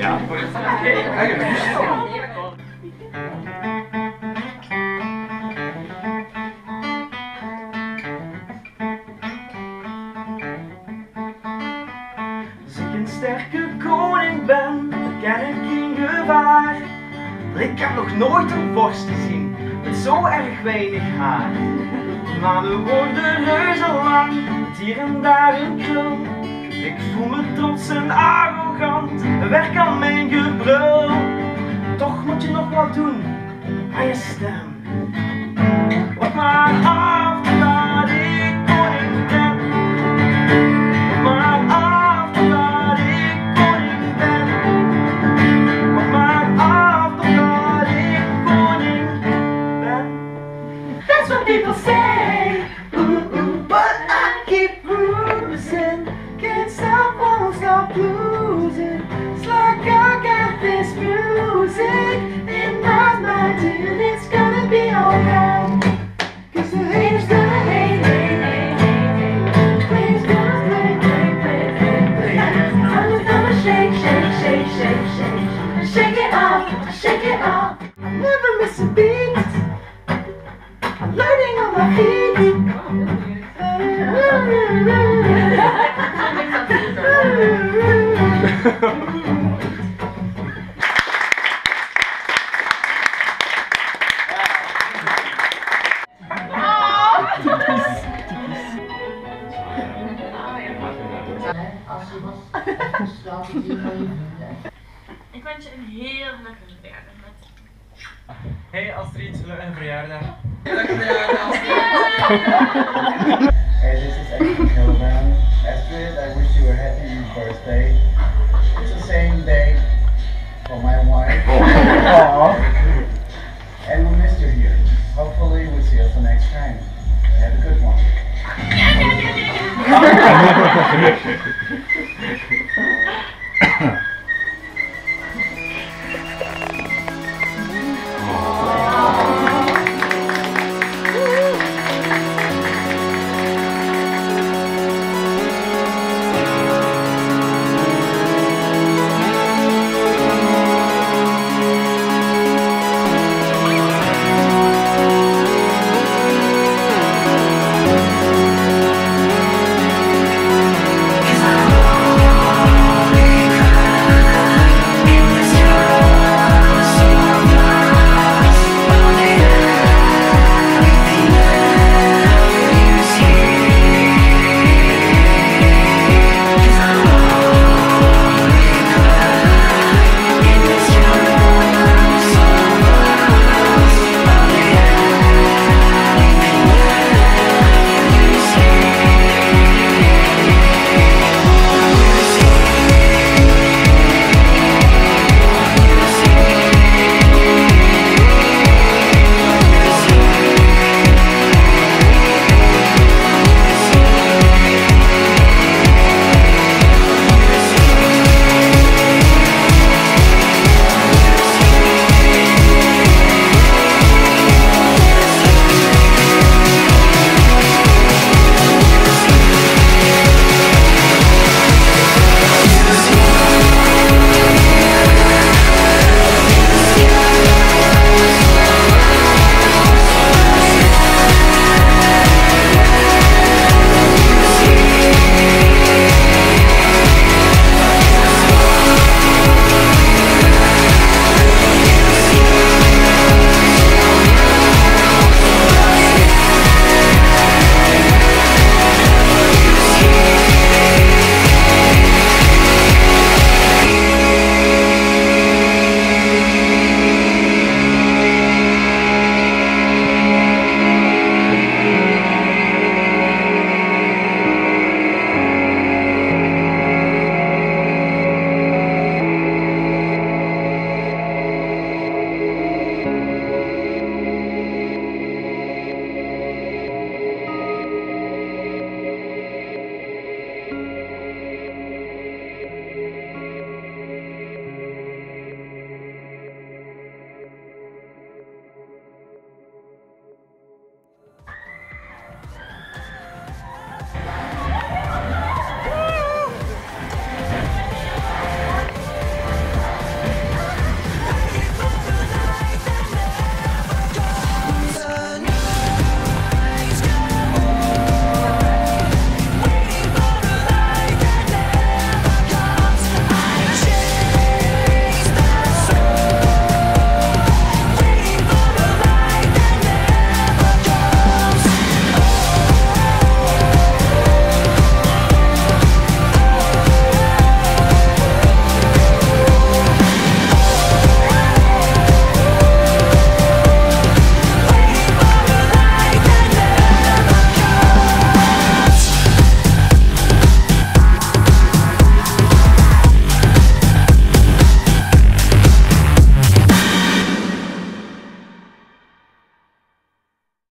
Ja. Als ik een sterke koning ben, ken ik geen gevaar. Ik heb nog nooit een vorst gezien met zo erg weinig haar. Maar we worden reuzenlang, met hier en daar een krul. Ik voel me trots en arrogant, werk aan mijn gebrul. Toch moet je nog wat doen aan je stem. Op maar af dat ik koning ben. Op maar af dat ik koning ben. Op maar af dat ik koning ben. That's what people say. Off, shake it off. I never miss a beat. I'm learning on my feet. Ik wens je een heel gelukkige verjaardag met Hey Astrid, een verjaardag. Hey, this is Edwin Kilburn. Astrid, I wish you a happy birthday. It's the same day for my wife. Oh. and we missed you here. Hopefully we'll see you the next time. Have a good one.